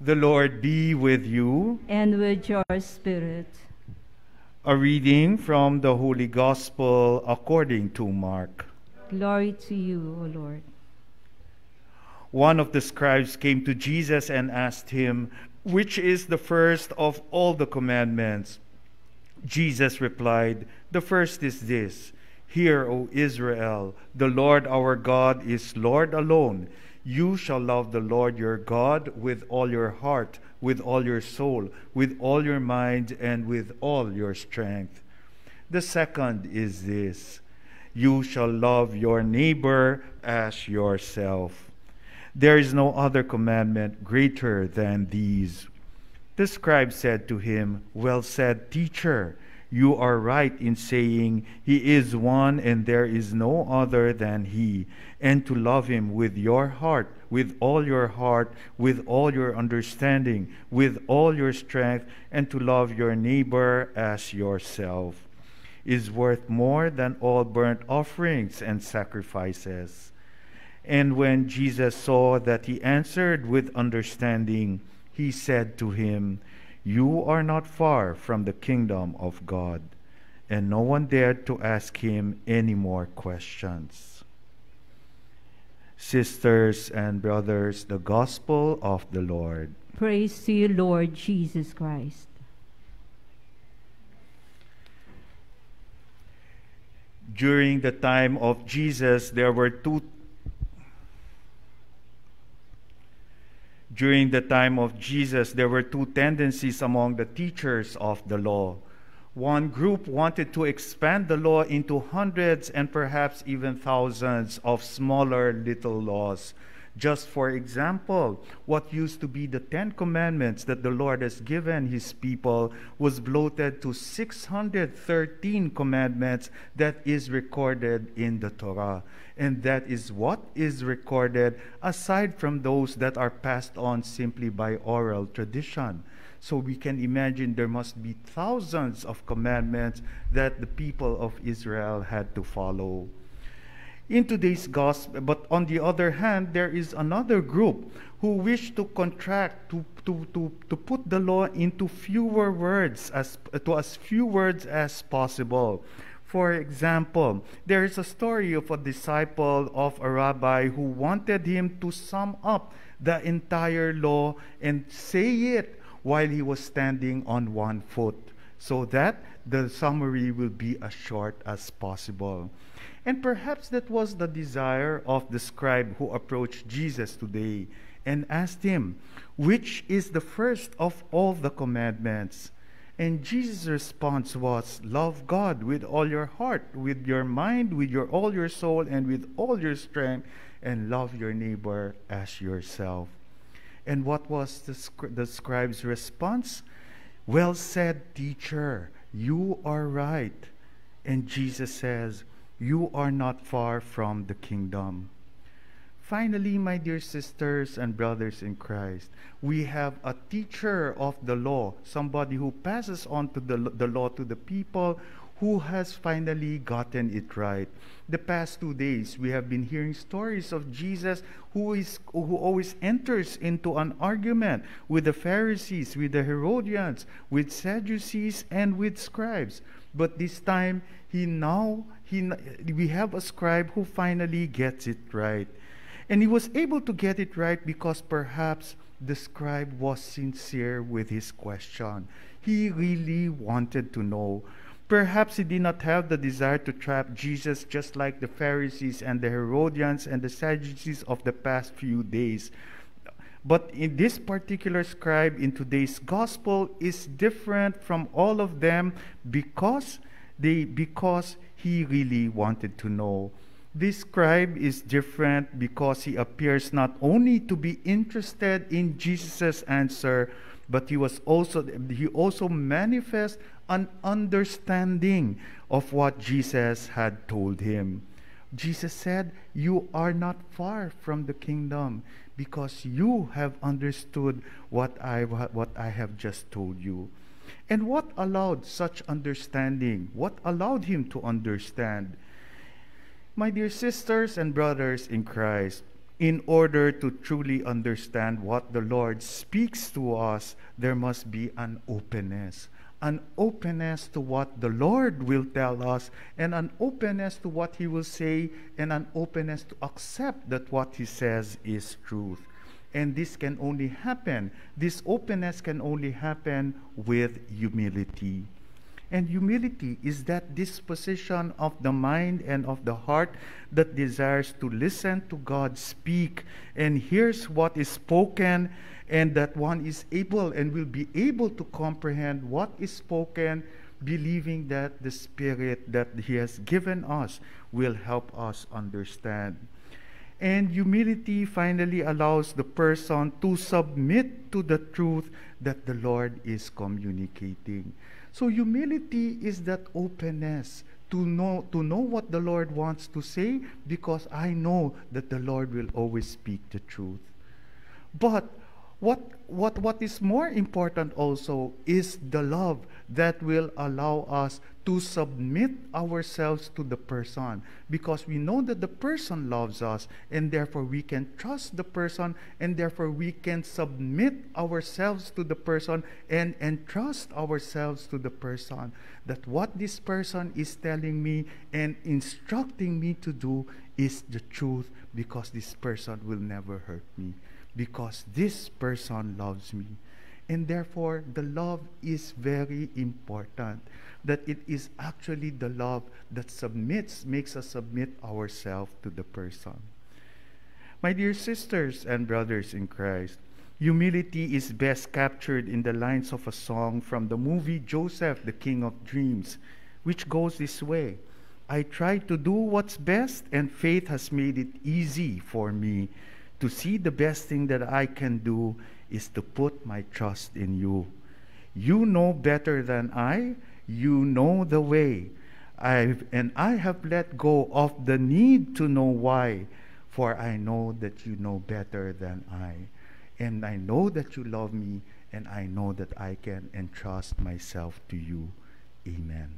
The Lord be with you. and with your spirit. A reading from the Holy Gospel according to Mark. Glory to you, O Lord. One of the scribes came to Jesus and asked him, Which is the first of all the commandments? Jesus replied, The first is this Hear, O Israel, the Lord our God is Lord alone. You shall love the Lord your God with all your heart, with all your soul, with all your mind, and with all your strength. The second is this You shall love your neighbor as yourself. There is no other commandment greater than these. The scribe said to him, Well said, teacher. You are right in saying, He is one and there is no other than He, and to love Him with your heart, with all your heart, with all your understanding, with all your strength, and to love your neighbor as yourself is worth more than all burnt offerings and sacrifices. And when Jesus saw that he answered with understanding, he said to him, You are not far from the kingdom of God. And no one dared to ask him any more questions. Sisters and brothers, the gospel of the Lord. Praise to you, Lord Jesus Christ. During the time of Jesus, there were two During the time of Jesus, there were two tendencies among the teachers of the law. One group wanted to expand the law into hundreds and perhaps even thousands of smaller little laws. Just for example, what used to be the Ten Commandments that the Lord has given his people was bloated to 613 commandments that is recorded in the Torah. And that is what is recorded aside from those that are passed on simply by oral tradition. So we can imagine there must be thousands of commandments that the people of Israel had to follow in today's gospel. But on the other hand, there is another group who wish to contract, to, to, to, to put the law into fewer words, as, to as few words as possible. For example, there is a story of a disciple of a rabbi who wanted him to sum up the entire law and say it while he was standing on one foot, so that the summary will be as short as possible. And perhaps that was the desire of the scribe who approached Jesus today and asked him, Which is the first of all the commandments? And Jesus' response was, Love God with all your heart, with your mind, with your all your soul, and with all your strength, and love your neighbor as yourself. And what was the, the scribe's response? Well said, teacher, you are right. And Jesus says, You are not far from the kingdom. Finally, my dear sisters and brothers in Christ, we have a teacher of the law, somebody who passes on to the, the law to the people who has finally gotten it right. The past two days, we have been hearing stories of Jesus who, is, who always enters into an argument with the Pharisees, with the Herodians, with Sadducees, and with scribes. But this time, he now, he, we have a scribe who finally gets it right. And he was able to get it right because perhaps the scribe was sincere with his question. He really wanted to know. Perhaps he did not have the desire to trap Jesus just like the Pharisees and the Herodians and the Sadducees of the past few days. But in this particular scribe in today's gospel is different from all of them because they because he really wanted to know. This scribe is different because he appears not only to be interested in Jesus' answer, but he was also he also manifests an understanding of what Jesus had told him. Jesus said, You are not far from the kingdom because you have understood what I, what I have just told you. And what allowed such understanding? What allowed him to understand? My dear sisters and brothers in Christ, In order to truly understand what the Lord speaks to us, there must be an openness. An openness to what the Lord will tell us, and an openness to what He will say, and an openness to accept that what He says is truth. And this can only happen, this openness can only happen with humility. And humility is that disposition of the mind and of the heart that desires to listen to God speak and hears what is spoken, and that one is able and will be able to comprehend what is spoken, believing that the Spirit that He has given us will help us understand. And humility finally allows the person to submit to the truth that the Lord is communicating. So humility is that openness to know to know what the Lord wants to say because I know that the Lord will always speak the truth. But what what what is more important also is the love that will allow us to submit ourselves to the person. Because we know that the person loves us and therefore we can trust the person and therefore we can submit ourselves to the person and entrust ourselves to the person. That what this person is telling me and instructing me to do is the truth because this person will never hurt me because this person loves me. And therefore, the love is very important. That it is actually the love that submits, makes us submit ourselves to the person. My dear sisters and brothers in Christ, humility is best captured in the lines of a song from the movie Joseph, the King of Dreams, which goes this way I try to do what's best, and faith has made it easy for me to see the best thing that I can do is to put my trust in you. You know better than I, you know the way. I've, and I have let go of the need to know why, for I know that you know better than I. And I know that you love me, and I know that I can entrust myself to you. Amen.